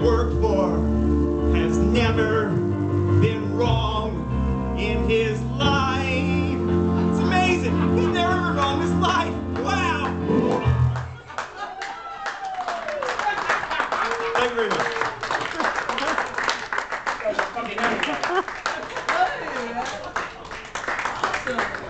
work for has never been wrong in his life. It's amazing. He's never been wrong in his life. Wow. Thank you very much. awesome.